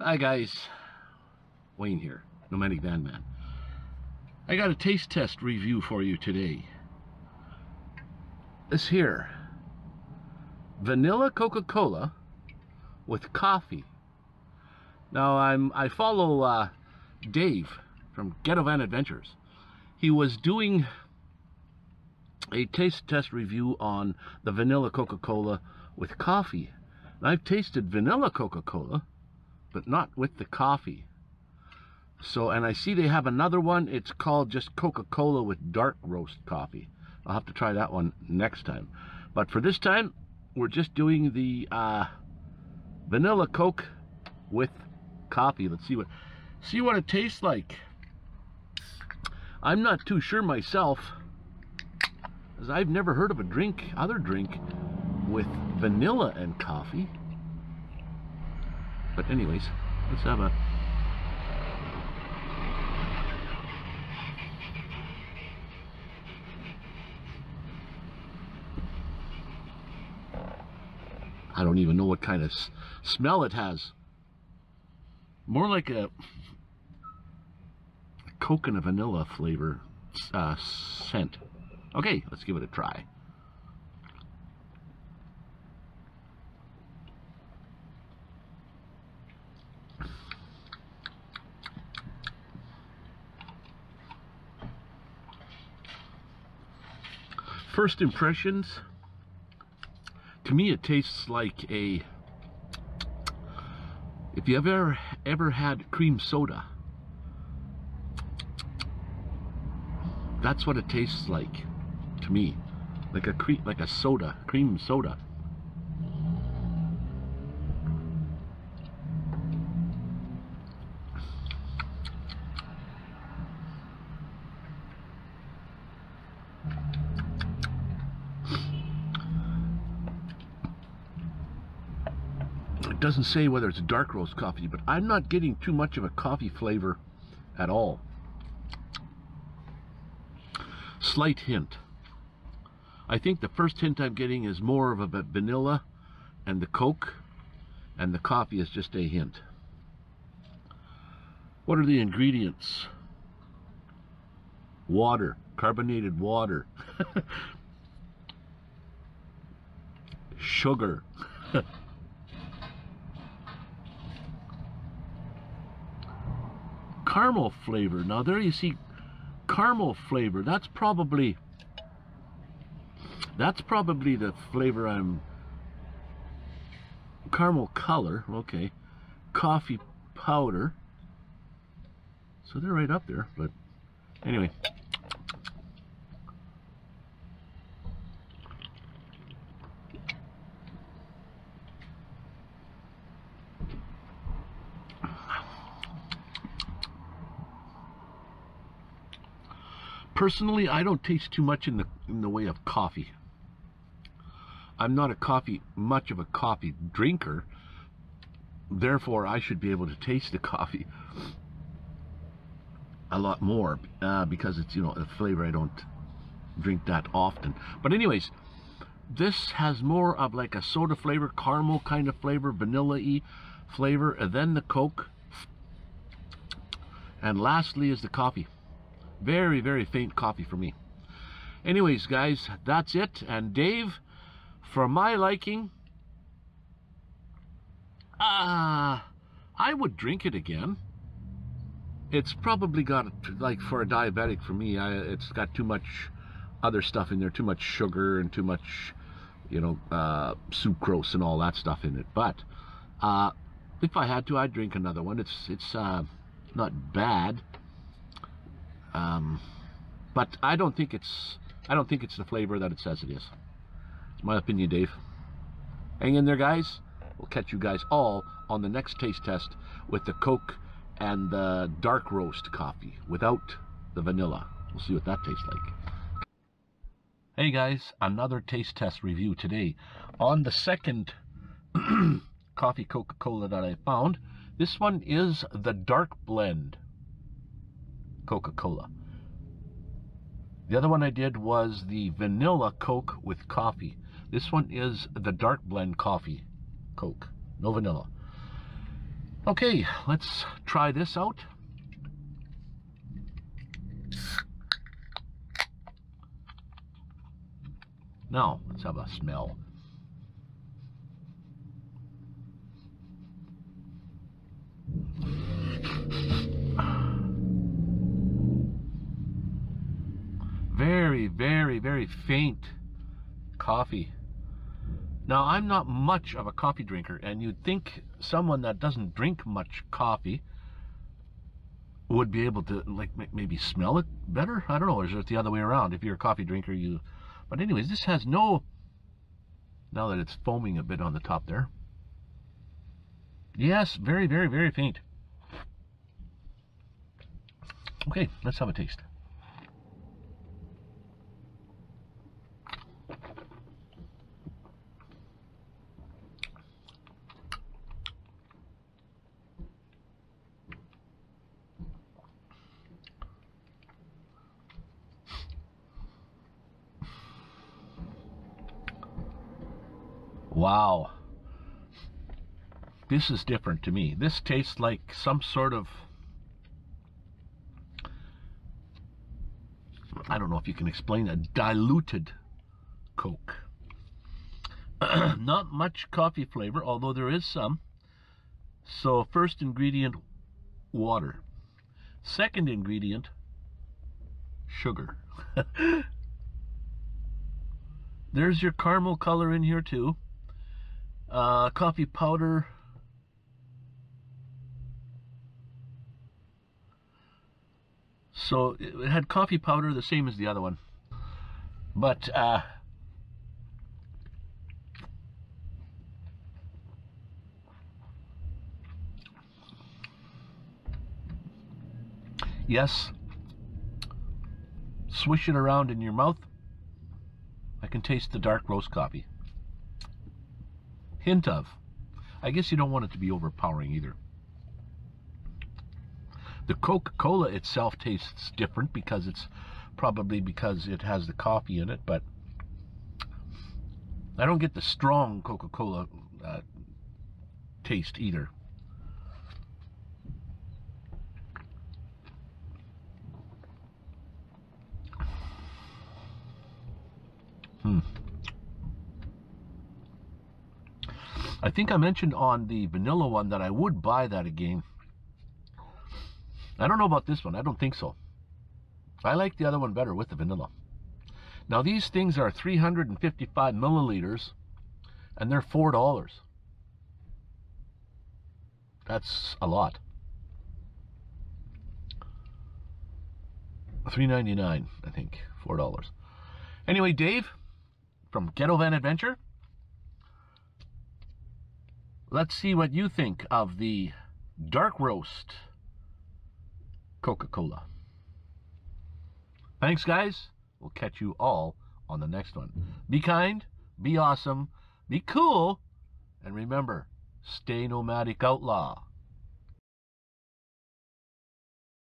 Hi guys, Wayne here, Nomadic Van Man. I got a taste test review for you today. This here, vanilla Coca-Cola with coffee. Now I'm I follow uh, Dave from Ghetto Van Adventures. He was doing a taste test review on the vanilla Coca-Cola with coffee. And I've tasted vanilla Coca-Cola, but not with the coffee. So, and I see they have another one. It's called just Coca-Cola with dark roast coffee. I'll have to try that one next time. But for this time, we're just doing the uh, vanilla Coke with coffee. Let's see what see what it tastes like. I'm not too sure myself, as I've never heard of a drink, other drink, with vanilla and coffee. But anyways, let's have a I don't even know what kind of smell it has. More like a, a coconut vanilla flavor uh, scent. Okay, let's give it a try. First impressions, to me it tastes like a, if you've ever, ever had cream soda, that's what it tastes like to me. Like a cream like a soda cream soda it doesn't say whether it's dark roast coffee but I'm not getting too much of a coffee flavor at all slight hint I think the first hint I'm getting is more of a vanilla and the Coke, and the coffee is just a hint. What are the ingredients? Water, carbonated water, sugar, caramel flavor. Now there you see caramel flavor. That's probably that's probably the flavor I'm... Caramel color, okay. Coffee powder. So they're right up there, but anyway. Personally, I don't taste too much in the in the way of coffee. I'm not a coffee, much of a coffee drinker. Therefore, I should be able to taste the coffee a lot more uh, because it's, you know, a flavor I don't drink that often. But anyways, this has more of like a soda flavor, caramel kind of flavor, vanilla-y flavor, and then the Coke. And lastly is the coffee. Very, very faint coffee for me. Anyways, guys, that's it. And Dave, for my liking, uh, I would drink it again. It's probably got, like for a diabetic for me, I, it's got too much other stuff in there, too much sugar and too much, you know, uh, sucrose and all that stuff in it. But uh, if I had to, I'd drink another one. It's it's uh, not bad, um, but I don't think it's I don't think it's the flavor that it says it is. It's my opinion, Dave. Hang in there, guys. We'll catch you guys all on the next taste test with the Coke and the dark roast coffee without the vanilla. We'll see what that tastes like. Hey guys, another taste test review today on the second coffee Coca-Cola that I found. This one is the dark blend Coca-Cola. The other one I did was the vanilla Coke with coffee. This one is the dark blend coffee Coke, no vanilla. Okay, let's try this out. Now, let's have a smell. Very, very, very faint coffee. Now, I'm not much of a coffee drinker, and you'd think someone that doesn't drink much coffee would be able to, like, maybe smell it better? I don't know, or is it the other way around? If you're a coffee drinker, you... But anyways, this has no... Now that it's foaming a bit on the top there. Yes, very, very, very faint. Okay, let's have a taste. Wow. This is different to me. This tastes like some sort of I don't know if you can explain a diluted Coke. Not much coffee flavor, although there is some. So first ingredient, water. Second ingredient, sugar. There's your caramel color in here too uh, coffee powder. So it had coffee powder the same as the other one. But uh, yes, swish it around in your mouth. I can taste the dark roast coffee hint of. I guess you don't want it to be overpowering either. The Coca-Cola itself tastes different because it's probably because it has the coffee in it, but I don't get the strong Coca-Cola uh, taste either. I think I mentioned on the vanilla one that I would buy that again. I don't know about this one. I don't think so. I like the other one better with the vanilla. Now these things are 355 milliliters and they're four dollars. That's a lot. 3.99, I think, four dollars. Anyway, Dave from Ghetto Van Adventure. Let's see what you think of the dark roast Coca-Cola. Thanks, guys. We'll catch you all on the next one. Be kind, be awesome, be cool, and remember, stay nomadic outlaw.